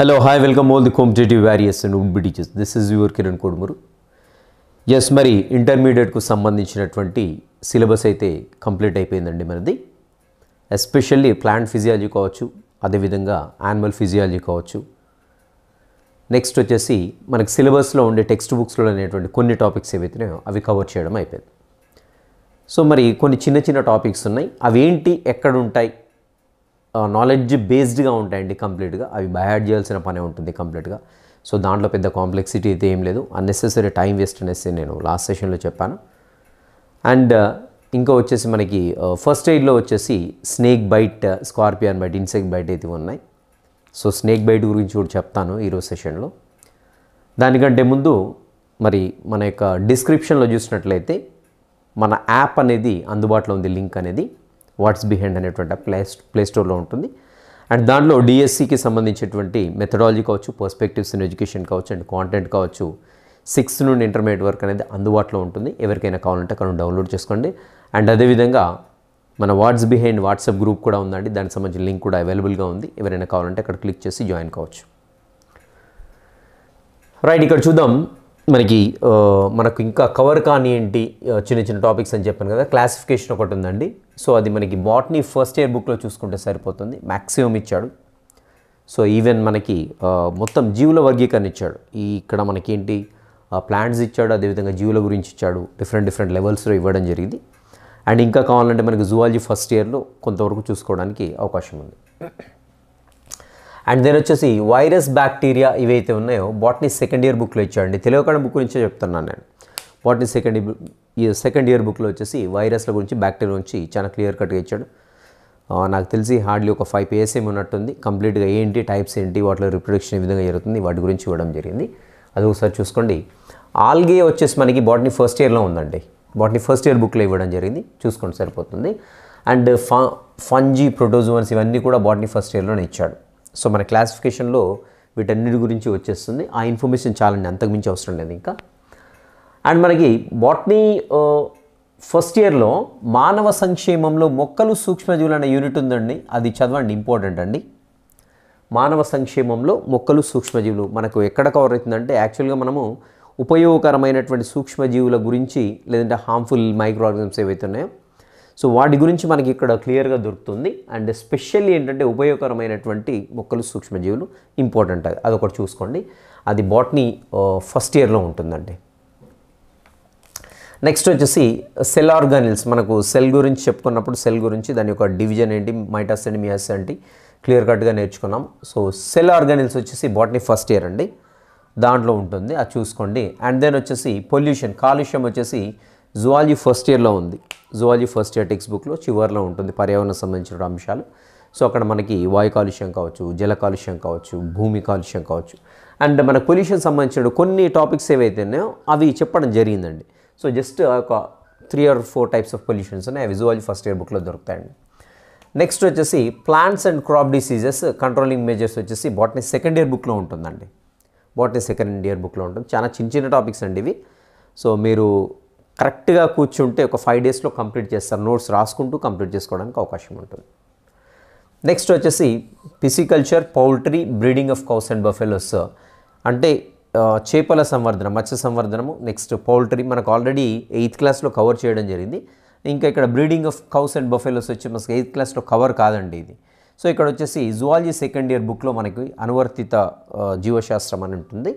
Hello, hi, welcome all the competitive various and would be teachers. This is your Kiran Kodmuru. Yes మరి ఇంటర్మీడియట్కు సంబంధించినటువంటి syllabus అయితే complete అయిపోయిందండి మనది especially plant physiology కావచ్చు అదేవిధంగా యానిమల్ ఫిజియాలజీ కావచ్చు నెక్స్ట్ వచ్చేసి మనకు సిలబస్లో ఉండే టెక్స్ట్ బుక్స్లో అనేటువంటి కొన్ని టాపిక్స్ ఏవైతున్నాయో అవి కవర్ చేయడం అయిపోయింది సో మరి కొన్ని చిన్న చిన్న టాపిక్స్ ఉన్నాయి అవి ఏంటి ఎక్కడ ఉంటాయి నాలెడ్జ్ బేస్డ్గా ఉంటాయండి కంప్లీట్గా అవి బయాడ్ చేయాల్సిన పనే ఉంటుంది కంప్లీట్గా సో దాంట్లో పెద్ద కాంప్లెక్సిటీ అయితే ఏం లేదు. అన్నెసెసరీ టైం వేస్ట్ అనేసి నేను లాస్ట్ సెషన్లో చెప్పాను. అండ్ uh, ఇంకా వచ్చేసి మనకి uh, ఫస్ట్ ఎయిడ్లో వచ్చేసి snake bite scorpion bite insect bite అయితే ఉన్నాయి. సో స్నేక్ బైట్ గురించి కూడా చెప్తాను ఈరోజు సెషన్లో దానికంటే ముందు మరి మన యొక్క డిస్క్రిప్షన్లో చూసినట్లయితే మన యాప్ అనేది అందుబాటులో ఉంది లింక్ అనేది. వాట్స్ బిహైండ్ అనేటువంటి ప్లే ప్లే స్టోర్లో ఉంటుంది. అండ్ దాంట్లో డిఎస్సికి సంబంధించినటువంటి మెథడాలజీ కావచ్చు పర్స్పెక్టివ్స్ ఇన్ ఎడ్యుకేషన్ కావచ్చు అండ్ కాంటెంట్ కావచ్చు సిక్స్త్ నుండి ఇంటర్మీడియట్ వరకు అనేది అందుబాటులో ఉంటుంది. ఎవరికైనా కావాలంటే అక్కడ డౌన్లోడ్ చేసుకోండి. అండ్ అదేవిధంగా మన వాట్స్ బిహైండ్ వాట్సాప్ గ్రూప్ కూడా ఉందండి. దానికి సంబంధించిన లింక్ కూడా అవైలబుల్గా ఉంది. ఎవరైనా కావాలంటే అక్కడ క్లిక్ చేసి జాయిన్ కావచ్చు. రైట్ ఇక్కడ చూద్దాం. మనకి మనకు ఇంకా కవర్ కాని ఏంటి చిన్న చిన్న టాపిక్స్ అని చెప్పాను కదా క్లాసిఫికేషన్ ఒకటి ఉందండి. సో అది మనకి బాటనీ ఫస్ట్ ఇయర్ బుక్లో చూసుకుంటే సరిపోతుంది. మ్యాక్సిమం ఇచ్చాడు. సో ఈవెన్ మనకి మొత్తం జీవుల వర్గీకరణ ఇచ్చాడు. ఈ ఇక్కడ మనకేంటి ప్లాంట్స్ ఇచ్చాడు అదేవిధంగా జీవుల గురించి ఇచ్చాడు డిఫరెంట్ డిఫరెంట్ లెవెల్స్లో ఇవ్వడం జరిగింది. అండ్ ఇంకా కావాలంటే మనకి జువాలజీ ఫస్ట్ ఇయర్లో కొంతవరకు చూసుకోవడానికి అవకాశం ఉంది. అండ్ దెన్ వచ్చేసి వైరస్ బ్యాక్టీరియా ఇవైతే ఉన్నాయో బాటనీ సెకండ్ ఇయర్ బుక్లో ఇచ్చాడండి. తెలియకుండా బుక్ గురించే చెప్తున్నాను నేను. బాటనీ సెకండ్ ఈ సెకండ్ ఇయర్ బుక్లో వచ్చేసి వైరస్ల గురించి బ్యాక్టీరియా గురించి చాలా క్లియర్ కట్గా ఇచ్చాడు. నాకు తెలిసి హార్డ్లీ ఒక ఫైవ్ పేజెస్ ఏమి ఉన్నట్టుంది. కంప్లీట్గా ఏంటి టైప్స్ ఏంటి వాటిలో రిప్రొడక్షన్ ఏ విధంగా జరుగుతుంది వాటి గురించి ఇవ్వడం జరిగింది. అది ఒకసారి చూసుకోండి. ఆల్గే వచ్చేసి మనకి బాటనీ ఫస్ట్ ఇయర్లో ఉందండి. బాటనీ ఫస్ట్ ఇయర్ బుక్లో ఇవ్వడం జరిగింది. చూసుకోండి సరిపోతుంది. అండ్ ఫ ఫంజీ ప్రోటోజోన్స్ ఇవన్నీ కూడా బాటనీ ఫస్ట్ ఇయర్లోనే ఇచ్చాడు. సో మన క్లాసిఫికేషన్లో వీటన్నిటి గురించి వచ్చేస్తుంది. ఆ ఇన్ఫర్మేషన్ చాలండి అంతకుమించి అవసరం లేదు ఇంకా. అండ్ మనకి బాటనీ ఫస్ట్ ఇయర్లో మానవ సంక్షేమంలో మొక్కలు సూక్ష్మజీవులు అనే యూనిట్ ఉందండి. అది చదవండి ఇంపార్టెంట్ అండి. మానవ సంక్షేమంలో మొక్కలు సూక్ష్మజీవులు మనకు ఎక్కడ కవర్ అవుతుందంటే యాక్చువల్గా మనము ఉపయోగకరమైనటువంటి సూక్ష్మజీవుల గురించి లేదంటే హార్మ్ఫుల్ మైక్రో ఆర్గనిజమ్స్ ఏవైతే ఉన్నాయో సో వాటి గురించి మనకి ఇక్కడ క్లియర్గా దొరుకుతుంది. అండ్ స్పెషల్లీ ఏంటంటే ఉపయోగకరమైనటువంటి మొక్కలు సూక్ష్మజీవులు ఇంపార్టెంట్. అది అదొకటి చూసుకోండి. అది బాటనీ ఫస్ట్ ఇయర్లో ఉంటుందండి. నెక్స్ట్ వచ్చేసి సెల్ ఆర్గానిల్స్. మనకు సెల్ గురించి చెప్పుకున్నప్పుడు సెల్ గురించి దాని యొక్క డివిజన్ ఏంటి? మైటాస్ అండ్ మియాస్ ఏంటి? క్లియర్ కట్గా నేర్చుకున్నాం. సో సెల్ ఆర్గానిల్స్ వచ్చేసి బాటనీ ఫస్ట్ ఇయర్ అండి. దాంట్లో ఉంటుంది. అది చూసుకోండి. అండ్ దెన్ వచ్చేసి పొల్యూషన్ కాలుష్యం వచ్చేసి జువాలజీ ఫస్ట్ ఇయర్లో ఉంది. జువాలజీ ఫస్ట్ ఇయర్ టెక్స్ట్ బుక్లో చివరిలో ఉంటుంది పర్యావరణం సంబంధించిన అంశాలు. సో అక్కడ మనకి వాయు కాలుష్యం కావచ్చు జల కాలుష్యం కావచ్చు భూమి కాలుష్యం కావచ్చు. అండ్ మన పొల్యూషన్ సంబంధించిన కొన్ని టాపిక్స్ ఏవైతే ఉన్నాయో అవి చెప్పడం జరిగిందండి. సో జస్ట్ ఒక three or four types of pollutions ఉన్నాయి. అవి జువాలజీ ఫస్ట్ ఇయర్ బుక్లో దొరుకుతాయండి. నెక్స్ట్ వచ్చేసి plants and crop diseases controlling measures వచ్చేసి బాటనీ సెకండ్ ఇయర్ బుక్లో ఉంటుందండి. బాటనీ సెకండ్ ఇయర్ బుక్లో ఉంటుంది. చాలా చిన్న చిన్న టాపిక్స్ అండి ఇవి. సో మీరు కరెక్ట్గా కూర్చుంటే ఒక ఫైవ్ డేస్లో కంప్లీట్ చేస్తారు. నోట్స్ రాసుకుంటూ కంప్లీట్ చేసుకోవడానికి అవకాశం ఉంటుంది. నెక్స్ట్ వచ్చేసి pisciculture poultry breeding of cows and buffaloes. అంటే చేపల సంవర్ధన మత్స్య సంవర్ధనము నెక్స్ట్ పౌల్ట్రీ మనకు ఆల్రెడీ ఎయిత్ క్లాస్లో కవర్ చేయడం జరిగింది. ఇంకా ఇక్కడ breeding of cows and buffaloes వచ్చి మనకి ఎయిత్ క్లాస్లో కవర్ కాదండి ఇది. సో ఇక్కడ వచ్చేసి జువాలజీ సెకండ్ ఇయర్ బుక్లో మనకి అనువర్తిత జీవశాస్త్రం అని ఉంటుంది.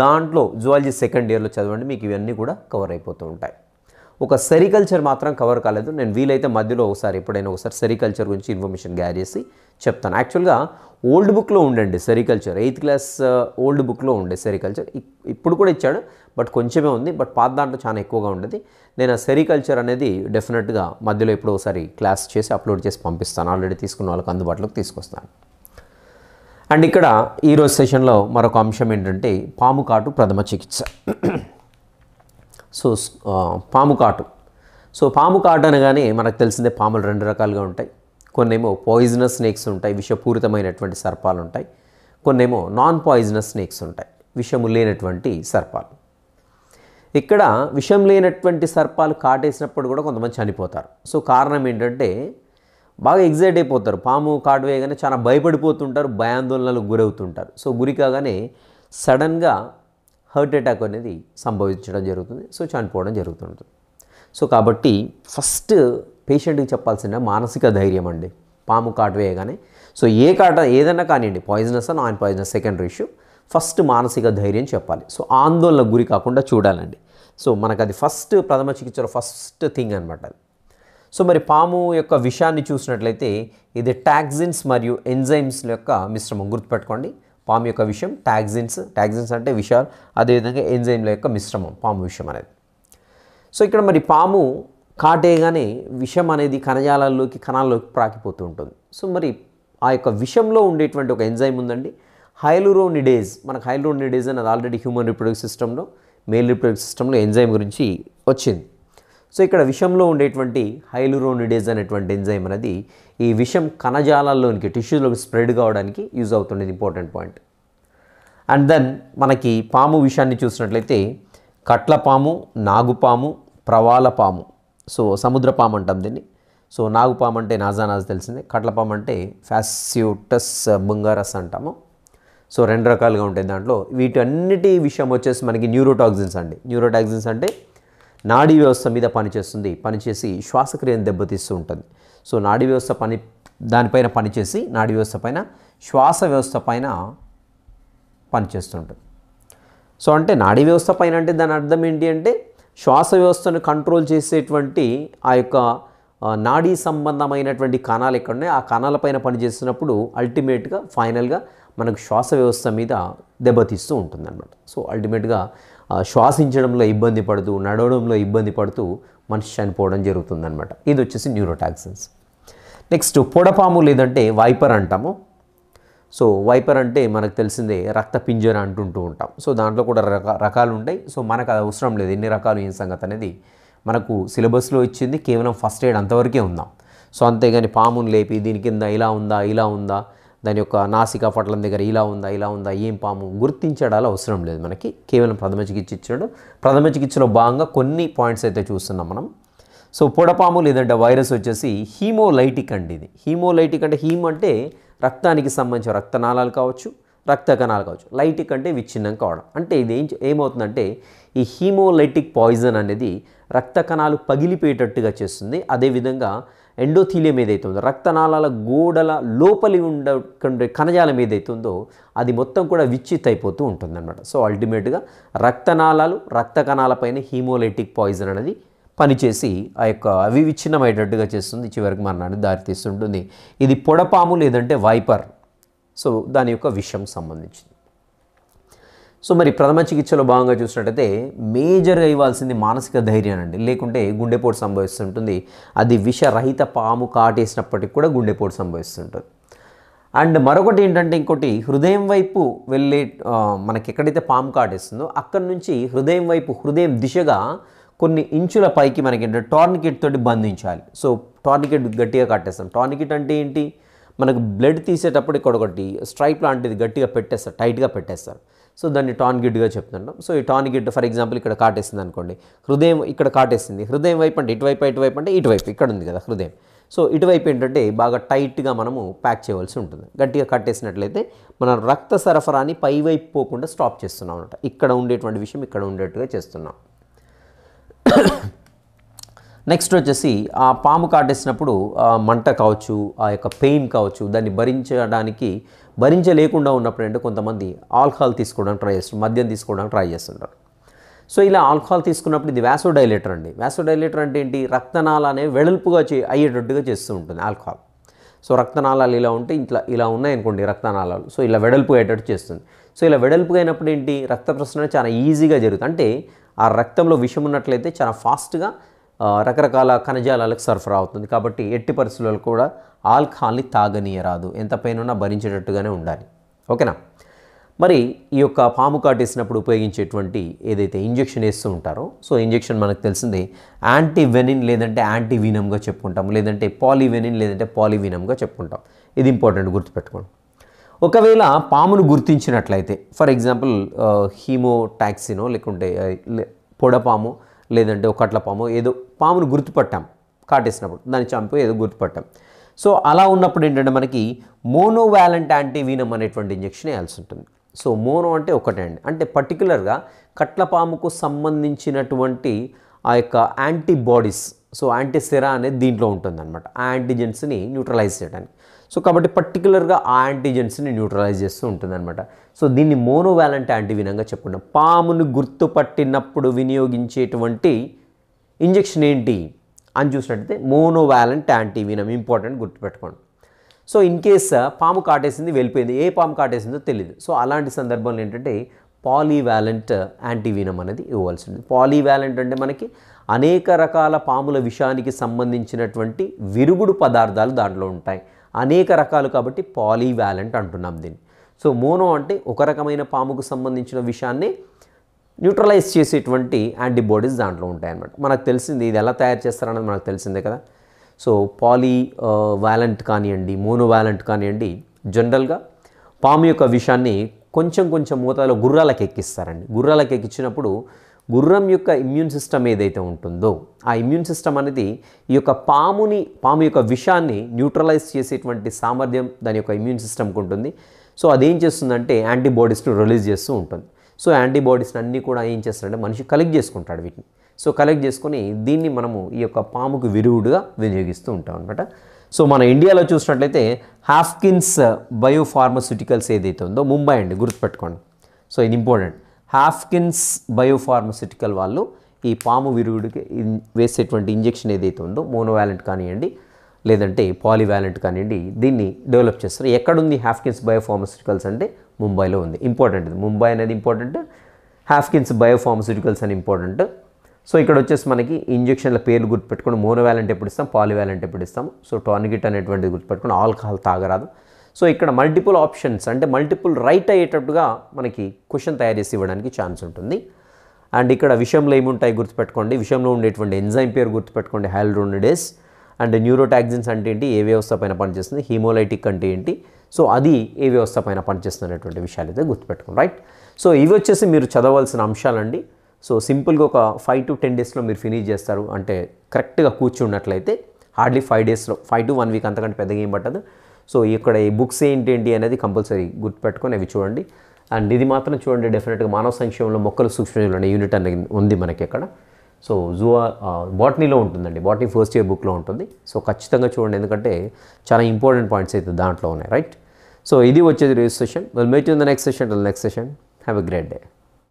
దాంట్లో జువాలజీ సెకండ్ ఇయర్లో చదవండి మీకు ఇవన్నీ కూడా కవర్ అయిపోతూ ఉంటాయి. ఒక సెరికల్చర్ మాత్రం కవర్ కాలేదు. నేను వీలైతే మధ్యలో ఒకసారి ఎప్పుడైనా ఒకసారి సెరికల్చర్ గురించి ఇన్ఫర్మేషన్ గ్యార్ చేసి చెప్తాను. యాక్చువల్గా ఓల్డ్ బుక్లో ఉండండి సెరికల్చర్. ఎయిత్ క్లాస్ ఓల్డ్ బుక్లో ఉండే సెరికల్చర్. ఇప్పుడు కూడా ఇచ్చాడు బట్ కొంచెమే ఉంది బట్ పాత దాంట్లో చాలా ఎక్కువగా ఉండేది. నేను ఆ సెరికల్చర్ అనేది డెఫినెట్గా మధ్యలో ఎప్పుడో ఒకసారి క్లాస్ చేసి అప్లోడ్ చేసి పంపిస్తాను. ఆల్రెడీ తీసుకున్న వాళ్ళకి అందుబాటులోకి తీసుకొస్తాను. అండ్ ఇక్కడ ఈరోజు సెషన్లో మరొక అంశం ఏంటంటే పాము కాటు ప్రథమ చికిత్స. సో పాము కాటు. సో పాము కాటు అనగానే మనకు తెలిసిందే పాములు రెండు రకాలుగా ఉంటాయి. కొన్నేమో పాయిజనస్ స్నేక్స్ ఉంటాయి విషపూరితమైనటువంటి సర్పాలు ఉంటాయి. కొన్నేమో నాన్ పాయిజనస్ స్నేక్స్ ఉంటాయి విషము లేనటువంటి సర్పాలు. ఇక్కడ విషం లేనటువంటి సర్పాలు కాటేసినప్పుడు కూడా కొంతమంది చనిపోతారు. సో కారణం ఏంటంటే బాగా ఎగ్జైట్ అయిపోతారు. పాము కాటు వేయగానే చాలా భయపడిపోతుంటారు భయాందోళనలకు గురవుతుంటారు. సో గురి కాగానే సడన్గా హార్ట్ అటాక్ అనేది సంభవించడం జరుగుతుంది. సో చనిపోవడం జరుగుతుంటుంది. సో కాబట్టి ఫస్ట్ పేషెంట్కి చెప్పాల్సిన మానసిక ధైర్యం అండి. పాము కాటు వేయగానే సో ఏ కాట ఏదైనా కానివ్వండి పాయిజనస్ అని non poisonous secondary issue first మానసిక ధైర్యం చెప్పాలి. సో ఆందోళనకు గురి కాకుండా చూడాలండి. సో మనకు అది ఫస్ట్ ప్రథమ చికిత్సలో ఫస్ట్ థింగ్ అనమాట అది సో మరి పాము యొక్క విషాన్ని చూసినట్లయితే ఇది టాక్సిన్స్ మరియు ఎంజైమ్స్ యొక్క మిశ్రమం. గుర్తుపెట్టుకోండి పాము యొక్క విషయం టాక్సిన్స్ టాక్సిన్స్ అంటే విషాలు అదేవిధంగా ఎంజైమ్ల యొక్క మిశ్రమం పాము విషయం అనేది. సో ఇక్కడ మరి పాము కాటేయగానే విషం అనేది కణజాలాల్లోకి కణాల్లోకి ప్రాకిపోతూ ఉంటుంది. సో మరి ఆ యొక్క విషంలో ఉండేటువంటి ఒక ఎంజైమ్ ఉందండి హైలురోనిడేజ్. మనకు హైలురోనిడేజ్ అనేది ఆల్రెడీ హ్యూమన్ రిప్రొడక్టివ్ సిస్టంలో మేల్ రిప్రొడక్టివ్ సిస్టంలో ఎంజైమ్ గురించి వచ్చింది. సో ఇక్కడ విషంలో ఉండేటువంటి హైలురోనిడేజ్ అనేటువంటి ఎంజైమ్ అనేది ఈ విషం కణజాలాల్లోనికి టిష్యూలోకి స్ప్రెడ్ కావడానికి యూజ్ అవుతుండేది ఇంపార్టెంట్ పాయింట్. అండ్ దెన్ మనకి పాము విషయాన్ని చూసినట్లయితే కట్ల పాము నాగుపాము ప్రవాల పాము. సో సముద్ర పాము అంటాం దీన్ని. సో నాగుపాము అంటే నాజానాజ్ తెలిసిందే. కట్ల పాము అంటే ఫ్యాస్యూటస్ బుంగారస్ అంటాము. సో రెండు రకాలుగా ఉంటాయి దాంట్లో. వీటన్నిటి విషయం వచ్చేసి మనకి న్యూరోటాక్సిన్స్ అండి. న్యూరోటాక్సిన్స్ అంటే నాడీ వ్యవస్థ మీద పనిచేస్తుంది పనిచేసి శ్వాసక్రియను దెబ్బతీస్తూ ఉంటుంది. సో నాడీ వ్యవస్థ పని దానిపైన పనిచేసి నాడీ వ్యవస్థ పైన శ్వాస వ్యవస్థ పైన పనిచేస్తుంటుంది సో అంటే నాడీ వ్యవస్థ పైన అంటే దాని అర్థం ఏంటి అంటే శ్వాస వ్యవస్థను కంట్రోల్ చేసేటువంటి ఆ యొక్క నాడీ సంబంధమైనటువంటి కణాలు ఎక్కడ ఉన్నాయి ఆ కణాల పైన పనిచేసినప్పుడు అల్టిమేట్గా ఫైనల్గా మనకు శ్వాస వ్యవస్థ మీద దెబ్బతీస్తూ ఉంటుందన్నమాట. సో అల్టిమేట్గా శ్వాసించడంలో ఇబ్బంది పడుతూ నడవడంలో ఇబ్బంది పడుతూ మనిషి చనిపోవడం జరుగుతుందన్నమాట. ఇది వచ్చేసి న్యూరోటాక్సిన్స్ నెక్స్ట్ పొడపాము లేదంటే వైపర్ అంటాము. సో వైపర్ అంటే మనకు తెలిసిందే రక్త పింజర అంటుంటూ ఉంటాం. సో దాంట్లో కూడా రక రకాలు ఉంటాయి సో మనకు అది అవసరం లేదు. ఎన్ని రకాలు ఏం సంగతి అనేది మనకు సిలబస్లో ఇచ్చింది. కేవలం ఫస్ట్ ఎయిడ్ అంతవరకే ఉందాం. సో అంతేగాని పామును లేపి దీని కింద ఇలా ఉందా ఇలా ఉందా దాని యొక్క నాసికా పట్లం దగ్గర ఇలా ఉందా ఇలా ఉందా ఏం పాము గుర్తించడాల అవసరం లేదు మనకి. కేవలం ప్రథమ చికిత్స ఇచ్చాడు. ప్రథమ చికిత్సలో భాగంగా కొన్ని పాయింట్స్ అయితే చూస్తున్నాం మనం. సో పొడపాము లేదంటే వైరస్ వచ్చేసి హీమోలైటిక్ అండి ఇది. హీమోలైటిక్ అంటే హీమ్ అంటే రక్తానికి సంబంధించిన రక్తనాళాలు కావచ్చు రక్త కణాలు కావచ్చు. లైటిక్ అంటే విచ్ఛిన్నం కావడం. అంటే ఇది ఏం ఏమవుతుందంటే ఈ హీమోలైటిక్ పాయిజన్ అనేది రక్త కణాలు పగిలిపోయేటట్టుగా చేస్తుంది. అదేవిధంగా ఎండోథీలియం ఏదైతే ఉందో రక్తనాళాల గోడల లోపలి ఉండే కణజాలం ఏదైతే ఉందో అది మొత్తం కూడా విచ్చిత్ అయిపోతూ ఉంటుందన్నమాట. సో అల్టిమేట్గా రక్తనాళాలు రక్త కణాలపైన హీమోలైటిక్ పాయిజన్ అనేది పనిచేసి ఆ యొక్క అవి చేస్తుంది. చివరికి మరణాన్ని దారితీస్తుంటుంది. ఇది పొడపాము లేదంటే వైపర్. సో దాని యొక్క విషయం సంబంధించింది. సో మరి ప్రథమ చికిత్సలో భాగంగా చూసినట్టయితే మేజర్గా ఇవ్వాల్సింది మానసిక ధైర్యం అండి లేకుంటే గుండెపోటు సంభవిస్తుంటుంది. అది విషరహిత పాము కాటేసినప్పటికి కూడా గుండెపోటు సంభవిస్తుంటుంది. అండ్ మరొకటి ఏంటంటే ఇంకోటి హృదయం వైపు వెళ్ళే మనకి ఎక్కడైతే పాము కాటేస్తుందో అక్కడి నుంచి హృదయం వైపు హృదయం దిశగా కొన్ని ఇంచుల పైకి మనకి ఏంటంటే టార్నికెట్ తోటి బంధించాలి. సో టార్నికెట్ గట్టిగా కట్టేస్తాం టార్నికెట్ అంటే ఏంటి? మనకు బ్లడ్ తీసేటప్పుడు ఇక్కడ ఒకటి స్ట్రైప్ లాంటిది గట్టిగా పెట్టేస్తారు టైట్గా పెట్టేస్తారు. సో దాన్ని టాన్ గిడ్గా చెప్తున్నాం సో ఈ టార్నికెట్ ఫర్ ఎగ్జాంపుల్ ఇక్కడ కాటేసింది అనుకోండి. హృదయం ఇక్కడ కాటేసింది. హృదయం వైపు అంటే ఇటువైపు ఇటువైపు అంటే ఇటువైపు. ఇక్కడ ఉంది కదా హృదయం. సో ఇటువైపు ఏంటంటే బాగా టైట్గా మనము ప్యాక్ చేయవలసి ఉంటుంది. గట్టిగా కట్టేసినట్లయితే మన రక్త సరఫరాని పైవైపు పోకుండా స్టాప్ చేస్తున్నాం అనమాట ఇక్కడ ఉండేటువంటి విషయం ఇక్కడ ఉండేట్టుగా చేస్తున్నాం. నెక్స్ట్ వచ్చేసి ఆ పాము కాటేసినప్పుడు మంట కావచ్చు ఆ యొక్క పెయిన్ కావచ్చు దాన్ని భరించడానికి భరించలేకుండా ఉన్నప్పుడు అంటే కొంతమంది ఆల్కహాల్ తీసుకోవడానికి ట్రై చేస్తారు మద్యం తీసుకోవడానికి ట్రై చేస్తుంటారు. సో ఇలా ఆల్కహాల్ తీసుకున్నప్పుడు ఇది వ్యాసోడైలేటర్ అండి. వ్యాసోడైలేటర్ అంటే ఏంటి? రక్తనాళ అనేవి వెడల్పుగా చే అయ్యేటట్టుగా చేస్తూ ఉంటుంది ఆల్కహాల్. సో రక్తనాళాలు ఇలా ఉంటే ఇట్లా ఇలా ఉన్నాయనుకోండి రక్తనాళాలు. సో ఇలా వెడల్పు అయ్యేటట్టు చేస్తుంది. సో ఇలా వెడల్పుగా అయినప్పుడు ఏంటి? రక్త ప్రసరణ చాలా ఈజీగా జరుగుతుంది. అంటే ఆ రక్తంలో విషం ఉన్నట్లయితే చాలా ఫాస్ట్గా రకరకాల కణజాలాలకు సరఫరా అవుతుంది. కాబట్టి ఎట్టి పరిస్థితుల్లో కూడా ఆల్కహాల్ని తాగనీయరాదు. ఎంత పెయిన్ ఉన్నా భరించేటట్టుగానే ఉండాలి. ఓకేనా? మరి ఈ యొక్క పాము కాటేసినప్పుడు ఉపయోగించేటువంటి ఏదైతే ఇంజెక్షన్ వేస్తూ ఉంటారో సో ఇంజెక్షన్ మనకు తెలిసింది యాంటీవెనిన్ లేదంటే యాంటీవీనమ్గా చెప్పుకుంటాం. లేదంటే పాలివెనిన్ లేదంటే పాలివీనమ్గా చెప్పుకుంటాం. ఇది ఇంపార్టెంట్ గుర్తుపెట్టుకోండి. ఒకవేళ పామును గుర్తించినట్లయితే ఫర్ ఎగ్జాంపుల్ హీమోటాక్సినో లేకుంటే పొడపాము లేదంటే ఒక కట్ల పాము ఏదో పామును గుర్తుపట్టాం కాటేసినప్పుడు. దాన్ని చంపి ఏదో గుర్తుపట్టాం. సో అలా ఉన్నప్పుడు ఏంటంటే మనకి మోనోవాలెంట్ యాంటీవీనం అనేటువంటి ఇంజెక్షన్ వేయాల్సి ఉంటుంది. సో మోనో అంటే ఒకటే అండి. అంటే పర్టికులర్గా కట్లపాముకు సంబంధించినటువంటి ఆ యొక్క యాంటీబాడీస్ సో యాంటీసెరా అనేది దీంట్లో ఉంటుందన్నమాట. ఆ యాంటీజెన్స్ని న్యూట్రలైజ్ చేయడానికి. సో కాబట్టి పర్టికులర్గా ఆ యాంటీజెన్స్ని న్యూట్రలైజ్ చేస్తూ ఉంటుందన్నమాట. సో దీన్ని మోనోవాలెంట్ యాంటీవినంగా చెప్పుకున్నాం పామును గుర్తుపట్టినప్పుడు వినియోగించేటువంటి ఇంజెక్షన్ ఏంటి అని చూసినట్టయితే మోనోవాలెంట్ యాంటీవినం ఇంపార్టెంట్ గుర్తుపెట్టుకోండి. సో ఇన్ కేస్ uh, పాము కాటేసింది వెళ్ళిపోయింది ఏ పాము కాటేసిందో తెలియదు సో అలాంటి సందర్భంలో ఏంటంటే పాలీవాలెంట్ యాంటీవీనం uh, అనేది ఇవ్వాల్సి ఉంది పాలీవాలెంట్ అంటే మనకి అనేక రకాల పాముల విషానికి సంబంధించినటువంటి విరుగుడు పదార్థాలు దాంట్లో ఉంటాయి. అనేక రకాలు కాబట్టి పాలీవాలెంట్ అంటున్నాం దీన్ని. సో మోనో అంటే ఒక రకమైన పాముకు సంబంధించిన విషయాన్ని న్యూట్రలైజ్ చేసేటువంటి యాంటీబాడీస్ దాంట్లో ఉంటాయన్నమాట. మనకు తెలిసింది ఇది ఎలా తయారు చేస్తారన్నది మనకు తెలిసిందే కదా. సో పాలీ వ్యాలెంట్ కానివ్వండి మోనో వ్యాలెంట్ కానివ్వండి జనరల్గా పాము యొక్క విషాన్ని కొంచెం కొంచెం మోతాదులో గుర్రాలకు ఎక్కిస్తారండి గుర్రాలకు ఎక్కించినప్పుడు గుర్రం యొక్క ఇమ్యూన్ సిస్టమ్ ఏదైతే ఉంటుందో ఆ ఇమ్యూన్ సిస్టమ్ అనేది ఈ యొక్క పాముని పాము యొక్క విషాన్ని న్యూట్రలైజ్ చేసేటువంటి సామర్థ్యం దాని యొక్క ఇమ్యూన్ సిస్టమ్కి ఉంటుంది. సో అదేం చేస్తుందంటే యాంటీబాడీస్ను రిలీజ్ చేస్తూ ఉంటుంది. సో యాంటీబాడీస్ని అన్నీ కూడా ఏం చేస్తాడంటే మనిషి కలెక్ట్ చేసుకుంటాడు వీటిని. సో కలెక్ట్ చేసుకొని దీన్ని మనము ఈ యొక్క పాముకు విరుగుడుగా వినియోగిస్తూ ఉంటాం అనమాట సో మన ఇండియాలో చూసినట్లయితే హాఫ్కిన్స్ బయోఫార్మస్యూటికల్స్ ఏదైతే ఉందో ముంబై అండి గుర్తుపెట్టుకోండి. సో ఇది ఇంపార్టెంట్ హాఫ్కిన్స్ బయోఫార్మసిటికల్ వాళ్ళు ఈ పాము విరుగుడికి వేసేటువంటి ఇంజెక్షన్ ఏదైతే ఉందో మోనోవాలెంట్ కానివ్వండి లేదంటే పాలివాలెంట్ కానివ్వండి దీన్ని డెవలప్ చేస్తారు. ఎక్కడుంది హాఫ్కిన్స్ బయోఫార్మసిటికల్స్ అంటే? ముంబైలో ఉంది. ఇంపార్టెంట్ ఇది. ముంబై అనేది ఇంపార్టెంట్ హాఫ్కిన్స్ బయోఫార్మస్యూటికల్స్ అని ఇంపార్టెంట్. సో ఇక్కడ వచ్చేసి మనకి ఇంజెక్షన్ల పేర్లు గుర్తుపెట్టుకుని మోనోవాలెంట్ ఎప్పుడు ఇస్తాం పాలివాలెంట్ ఎప్పుడు ఇస్తాం. సో టానిగిట్ అనేటువంటిది గుర్తుపెట్టుకుని ఆల్కహాల్ తాగరాదు. సో ఇక్కడ మల్టిపుల్ ఆప్షన్స్ అంటే మల్టిపుల్ రైట్ అయ్యేటట్టుగా మనకి క్వశ్చన్ తయారు చేసి ఇవ్వడానికి ఛాన్స్ ఉంటుంది. అండ్ ఇక్కడ విషయంలో ఏముంటాయి గుర్తుపెట్టుకోండి. విషయంలో ఉండేటువంటి ఎంజైమ్ పేరు గుర్తుపెట్టుకోండి. హ్యాల్రోనిడేస్ అండ్ న్యూరోటాక్సిన్స్ అంటే ఏంటి? ఏ వ్యవస్థ పైన పనిచేస్తుంది? హీమోలైటిక్ అంటే ఏంటి? సో అది ఏ వ్యవస్థ పైన పనిచేస్తుంది అనేటువంటి విషయాలు అయితే గుర్తుపెట్టుకోండి. రైట్ సో ఇవి వచ్చేసి మీరు చదవాల్సిన అంశాలండి. సో సింపుల్గా ఒక ఫైవ్ టు టెన్ డేస్లో మీరు ఫినిష్ చేస్తారు. అంటే కరెక్ట్గా కూర్చున్నట్లయితే హార్డ్లీ ఫైవ్ డేస్లో ఫైవ్ టు వన్ వీక్ అంతకంటే పెద్దగా ఏం పట్టదు. సో ఇక్కడ ఈ బుక్స్ ఏంటి ఏంటి అనేది కంపల్సరీ గుర్తుపెట్టుకొని అవి చూడండి. అండ్ ఇది మాత్రం చూడండి డెఫినెట్గా మానవ సంక్షేమంలో మొక్కలు సూక్ష్మజీవులు అనే యూనిట్ అనేది ఉంది మనకి ఇక్కడ. సో జువా బాటనీలో ఉంటుందండి బాటనీ ఫస్ట్ ఇయర్ బుక్లో ఉంటుంది. సో ఖచ్చితంగా చూడండి ఎందుకంటే చాలా ఇంపార్టెంట్ పాయింట్స్ అయితే దాంట్లో ఉన్నాయి రైట్ సో ఇది వచ్చేది raise session we'll meet in the next session next session have a great day